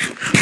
you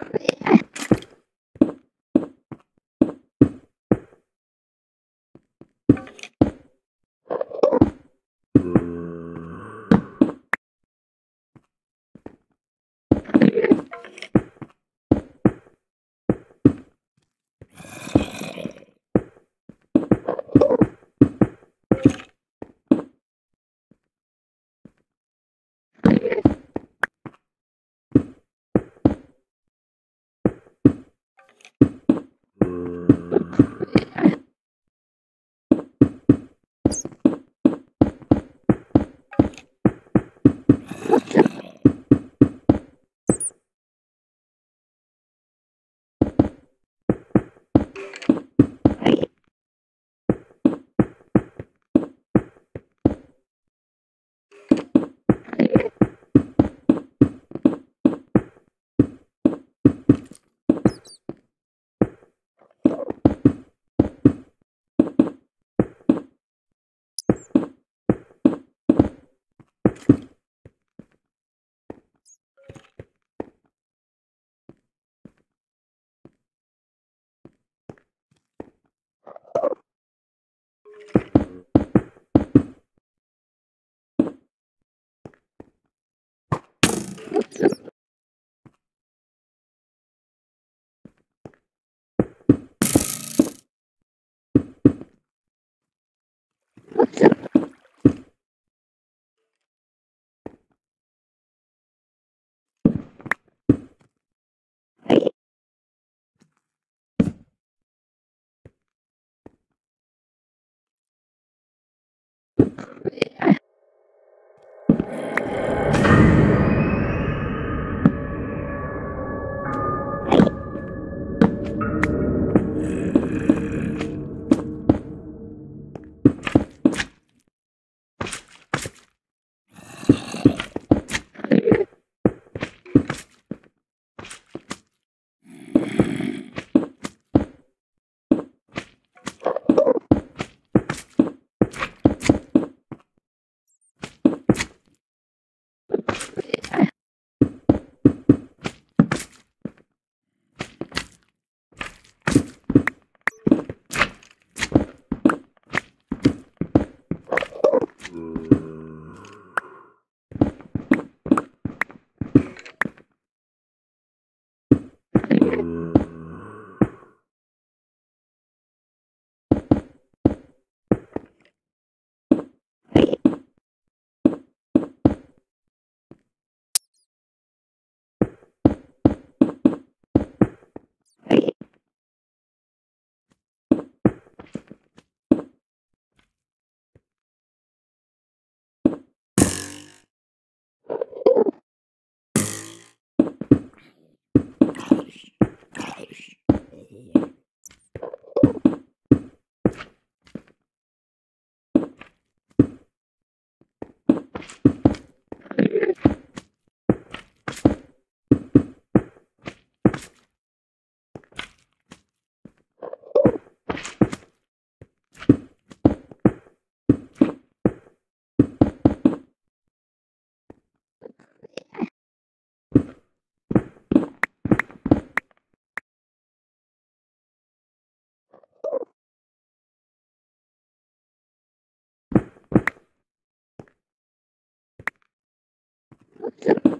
Yeah. Yeah. Yeah.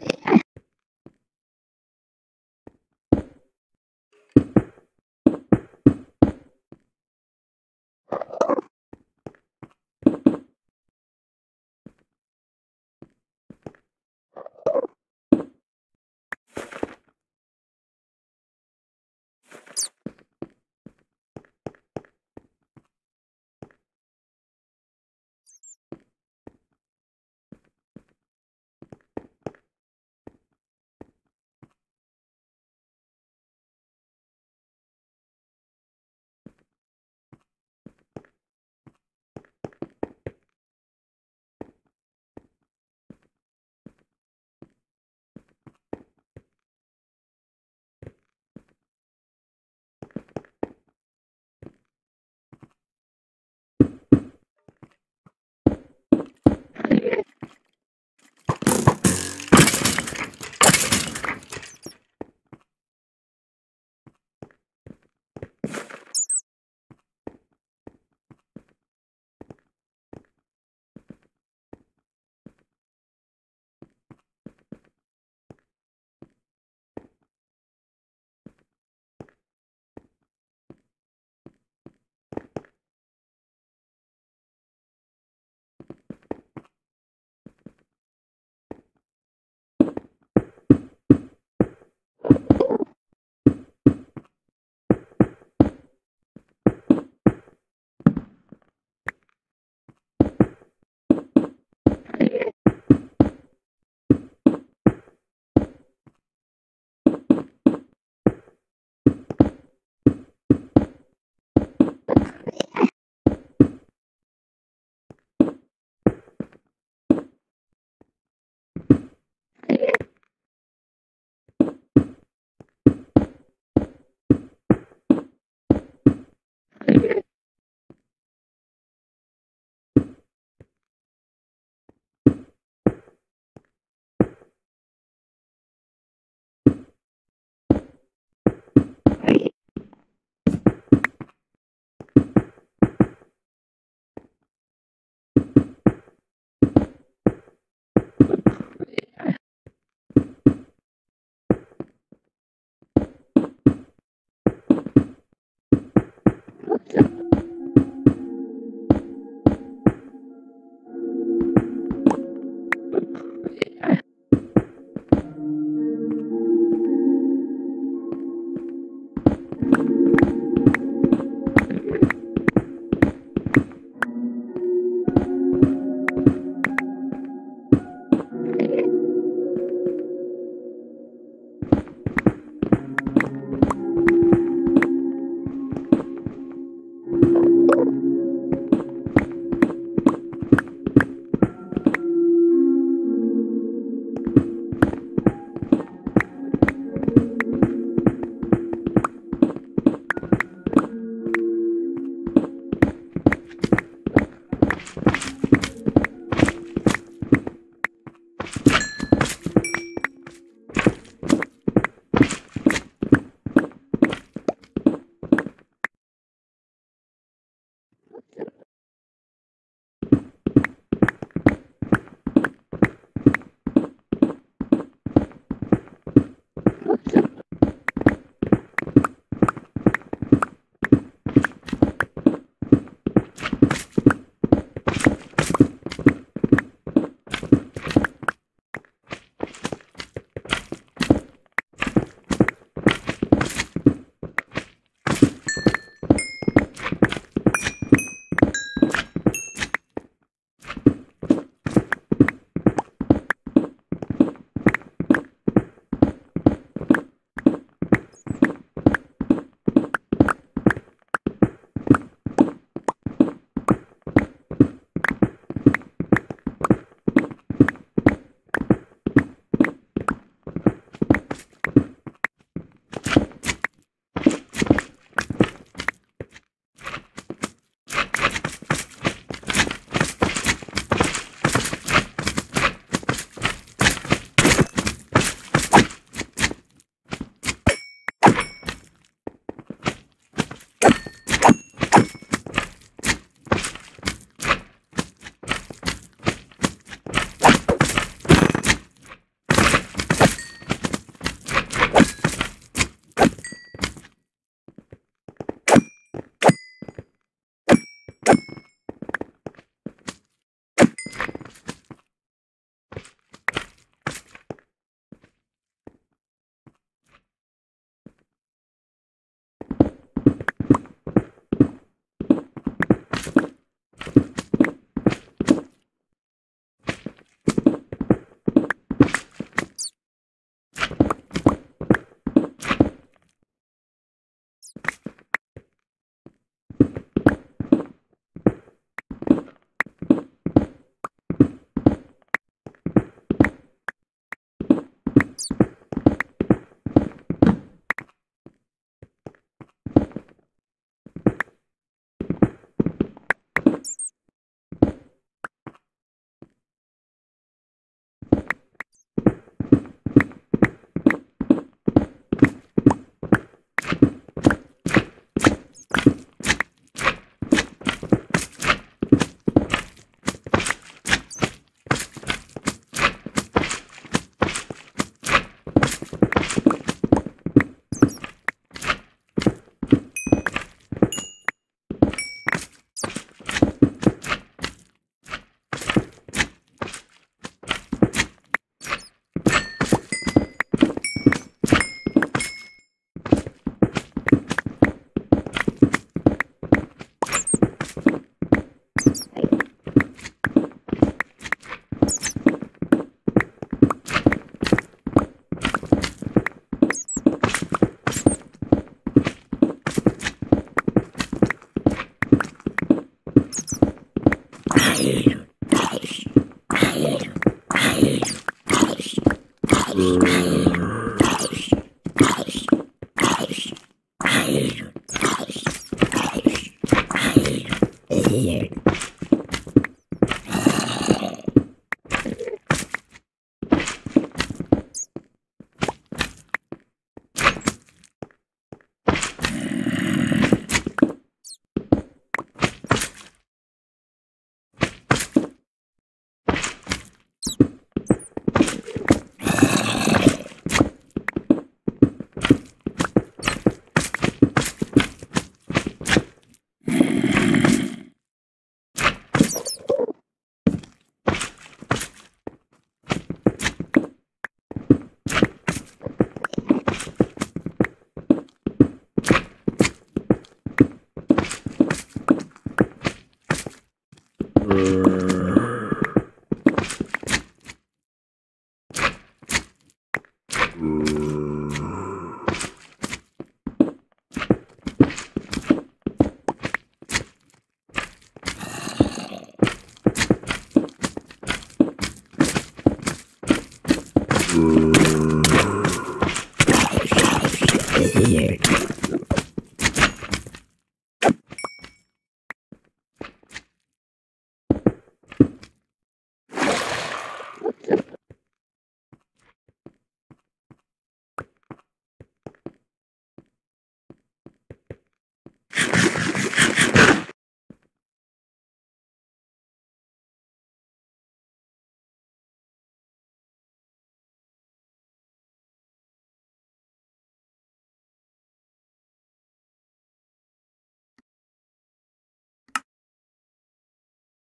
Yeah.